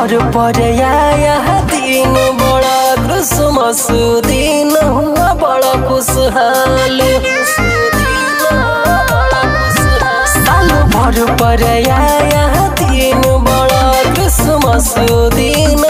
भर पर आया दिन बड़ा क्रिसमस दिन हुआ बड़ा खुशहाल। साल भर पर आया दिन बड़ा क्रिसमस दिन